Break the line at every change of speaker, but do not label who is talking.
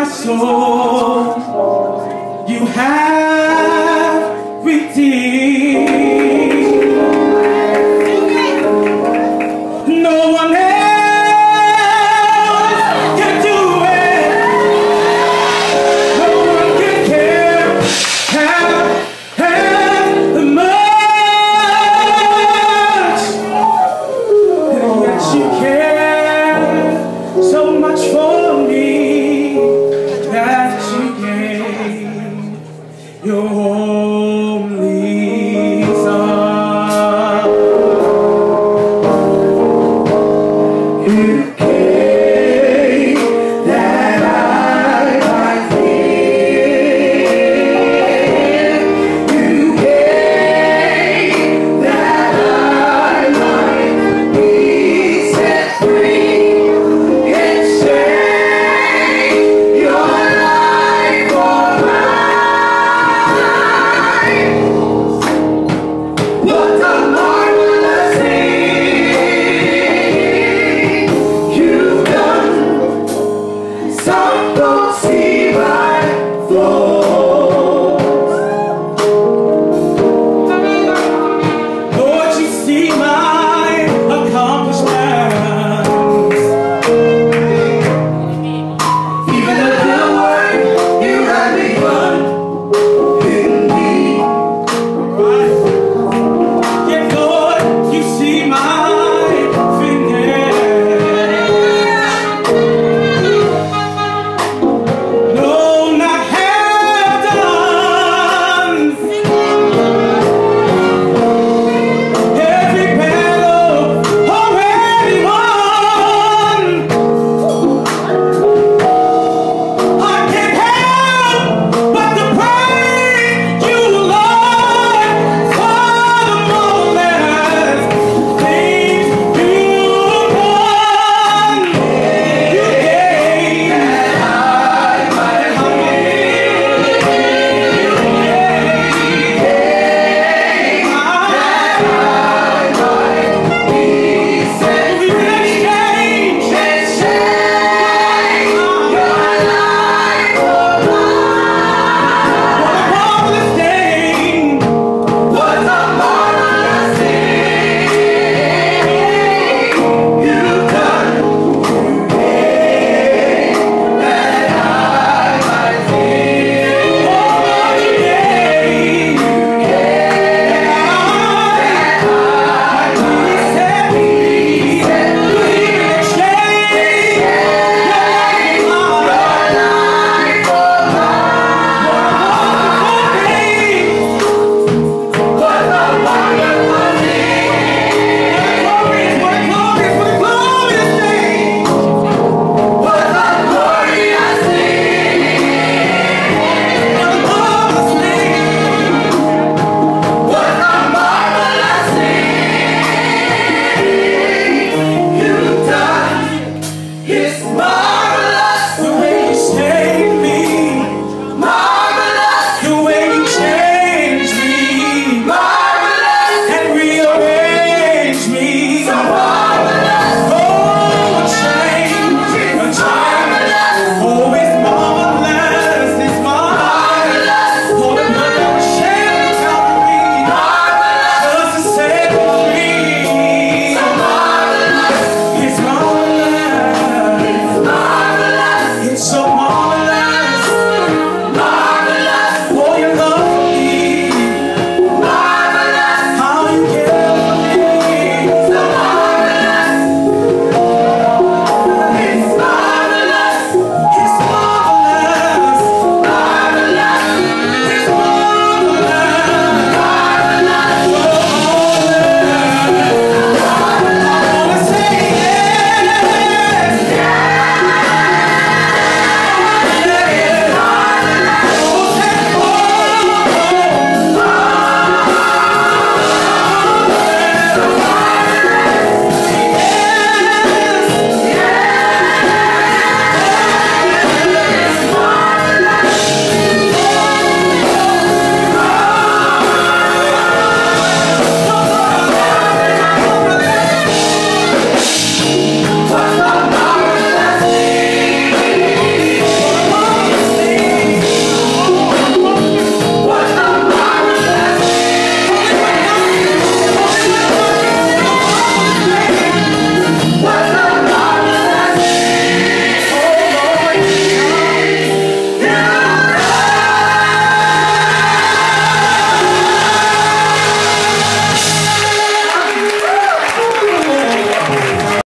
my soul. You have redeemed. No one your son.